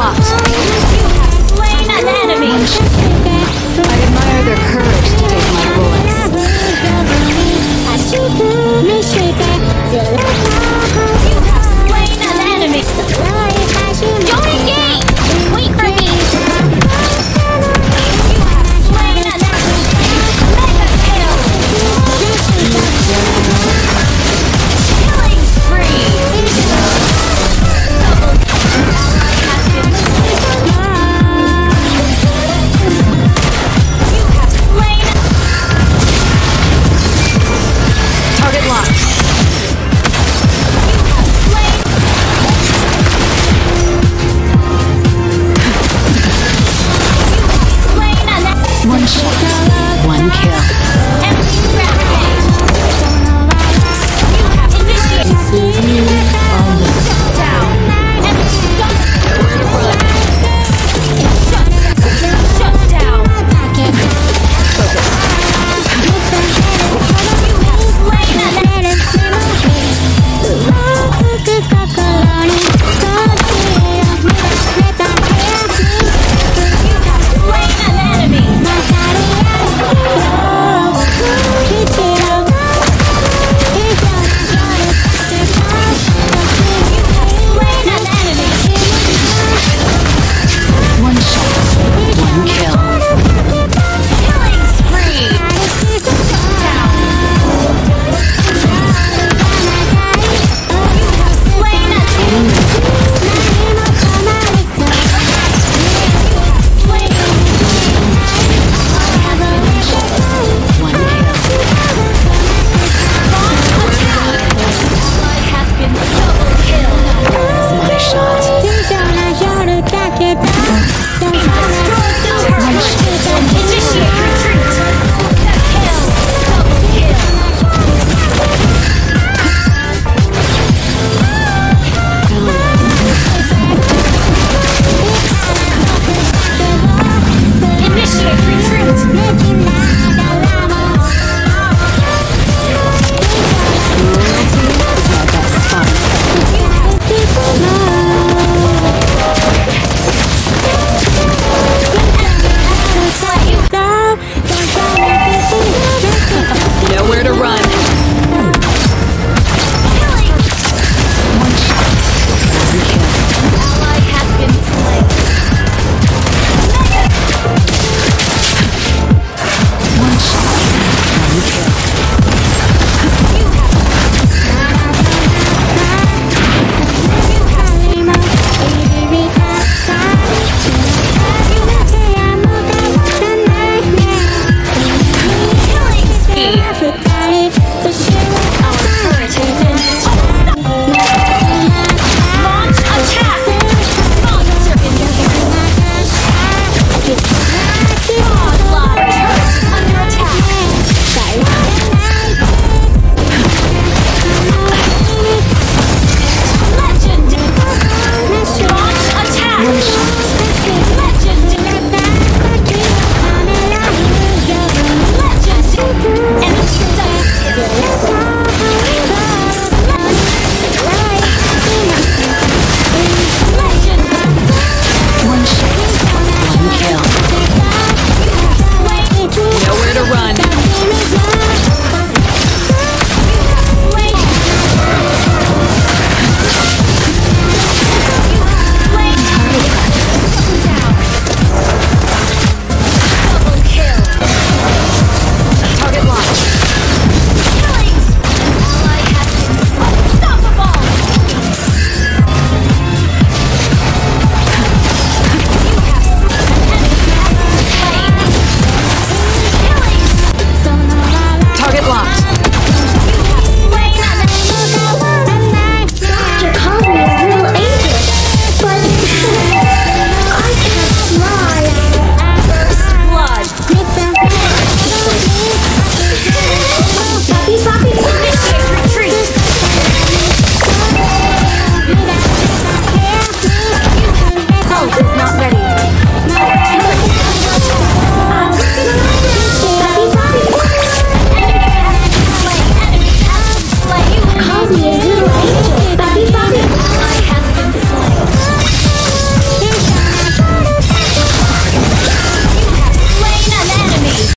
blocked. You have slain an enemy. I admire their courage to take my bullets. You have slain an enemy.